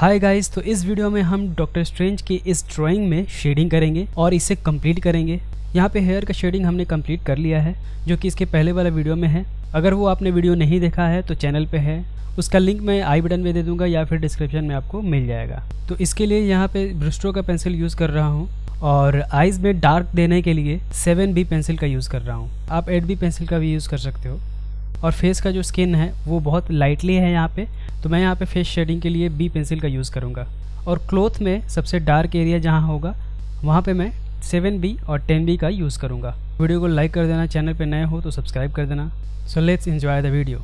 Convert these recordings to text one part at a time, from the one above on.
Hi guys तो इस video में हम डॉक्टर स्ट्रेंज की इस ड्राइंग में शेडिंग करेंगे और इसे कंप्लीट करेंगे। यहाँ पे हेयर का शेडिंग हमने कंप्लीट कर लिया है, जो कि इसके पहले वाला वीडियो में है। अगर वो आपने वीडियो नहीं देखा है तो चैनल पे है। उसका लिंक मैं आई बटन में दे दूँगा या फिर डिस्क्रिप्शन में आपको मिल जाएगा। तो इसके लिए यहाँ पे ब्रिस्टो का पेंसिल यूज़ कर रहा हूँ और आइज़ में डार्क देने के लिए सेवन बी पेंसिल का यूज़ कर रहा हूँ। आप एट बी पेंसिल का भी यूज़ कर सकते हो। और फेस का जो स्किन है, वो बहुत लाइटली है यहाँ पे। तो मैं यहाँ पे फेस शेडिंग के लिए बी पेंसिल का यूज़ करूँगा। और क्लोथ में सबसे डार्क एरिया जहाँ होगा, वहाँ पे मैं सेवन बी और टेन बी का यूज़ करूँगा। वीडियो को लाइक कर देना, चैनल पे नए हो तो सब्सक्राइब कर देना। So let's enjoy the video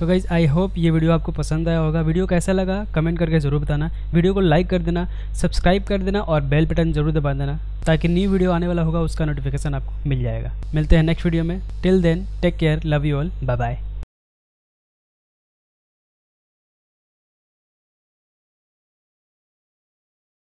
so guys I hope ये वीडियो आपको पसंद आया होगा। वीडियो कैसा लगा कमेंट करके ज़रूर बताना। वीडियो को लाइक कर देना सब्सक्राइब कर देना और बेल बटन ज़रूर दबा देना, ताकि न्यू वीडियो आने वाला होगा, उसका नोटिफिकेशन आपको मिल जाएगा। मिलते हैं नेक्स्ट वीडियो में। Till then take care love you all bye bye